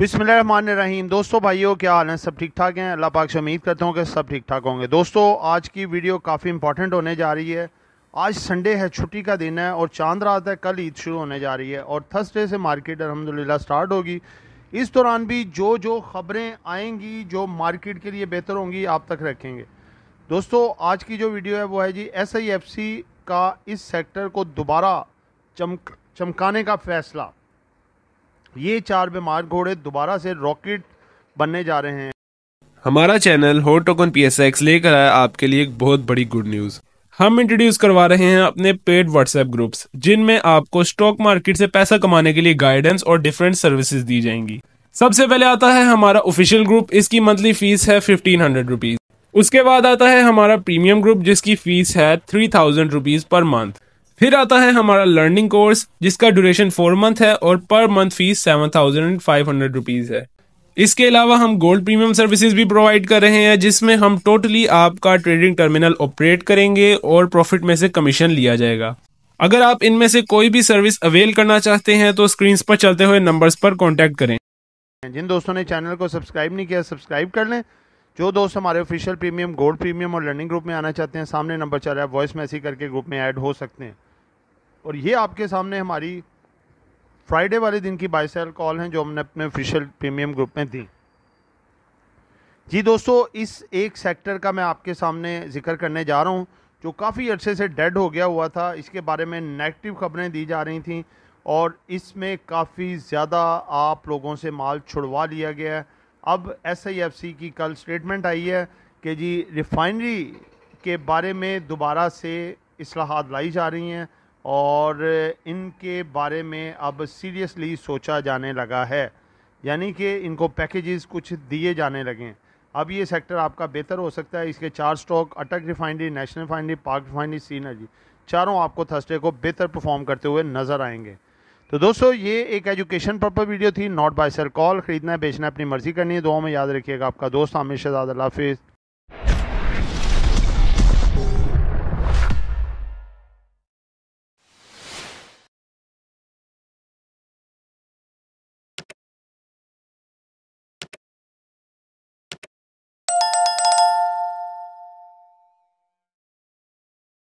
बिसमीम दोस्तों, भाइयों, क्या हाल है? सब ठीक ठाक हैं? अल्लाह पाक से उम्मीद करता हूँ कि सब ठीक ठाक होंगे। दोस्तों, आज की वीडियो काफ़ी इंपॉर्टेंट होने जा रही है। आज संडे है, छुट्टी का दिन है और चाँद रात है, कल ईद शुरू होने जा रही है और थर्सडे से मार्केट अलहमदिल्ला स्टार्ट होगी। इस दौरान भी जो जो खबरें आएँगी, जो मार्केट के लिए बेहतर होंगी, आप तक रखेंगे। दोस्तों, आज की जो वीडियो है वो है जी एस का इस सेक्टर को दोबारा चमक, चमकाने का फैसला। ये चार बीमार घोड़े दोबारा से रॉकेट बनने जा रहे हैं। हमारा चैनल हो टोकन पी एस एक्स लेकर आया आपके लिए एक बहुत बड़ी गुड न्यूज़ हम इंट्रोड्यूस करवा रहे हैं अपने पेड व्हाट्सएप ग्रुप्स जिनमें आपको स्टॉक मार्केट से पैसा कमाने के लिए गाइडेंस और डिफरेंट सर्विसेज़ दी जाएँगी। सबसे पहले आता है हमारा ऑफिशियल ग्रुप इसकी मंथली फ़ीस है फिफ्टीन हंड्रेड रुपीज़ उसके बाद आता है हमारा प्रीमियम ग्रुप जिसकी फ़ीस है three thousand rupees per month फिर आता है हमारा लर्निंग कोर्स जिसका ड्यूरेशन फोर मंथ है और per month fees seven thousand five hundred rupees है। इसके अलावा हम गोल्ड प्रीमियम सर्विसेज़ भी प्रोवाइड कर रहे हैं, जिसमें हम टोटली आपका ट्रेडिंग टर्मिनल ऑपरेट करेंगे और प्रॉफिट में से कमीशन लिया जाएगा। अगर आप इनमें से कोई भी सर्विस अवेल करना चाहते हैं तो स्क्रीन पर चलते हुए नंबर्स पर कॉन्टेक्ट करें। जिन दोस्तों ने चैनल को सब्सक्राइब नहीं किया सब्सक्राइब कर लें। जो दोस्त हमारे ऑफिशियल प्रीमियम गोल्ड प्रीमियम और लर्निंग ग्रुप में आना चाहते हैं, सामने नंबर चल रहा है वॉइस मैसेज करके ग्रुप में ऐड हो सकते हैं। और ये आपके सामने हमारी फ्राइडे वाले दिन की बाई सेल कॉल हैं जो हमने अपने ऑफिशियल प्रीमियम ग्रुप में दी। जी दोस्तों, इस एक सेक्टर का मैं आपके सामने ज़िक्र करने जा रहा हूँ, जो काफ़ी अरसे से डेड हो गया हुआ था। इसके बारे में नेगेटिव खबरें दी जा रही थी और इसमें काफ़ी ज़्यादा आप लोगों से माल छुड़वा लिया गया है। अब एस आई एफ़ सी की कल स्टेटमेंट आई है कि जी रिफाइनरी के बारे में दोबारा से असलाहत लाई जा रही हैं। और इनके बारे में अब सीरियसली सोचा जाने लगा है। यानी कि इनको पैकेजेस कुछ दिए जाने लगे। अब ये सेक्टर आपका बेहतर हो सकता है। इसके चार stock, Attock refinery, national refinery park refinery C energy चारों आपको थर्सडे को बेहतर परफॉर्म करते हुए नज़र आएँगे। तो दोस्तों, ये एक एजुकेशन पर्पज वीडियो थी नॉट बाय सर कॉल ख़रीदना है, बेचना अपनी मर्ज़ी करनी है। दो में याद रखिएगा आपका दोस्त, आमिर शहजाद हाफिज़।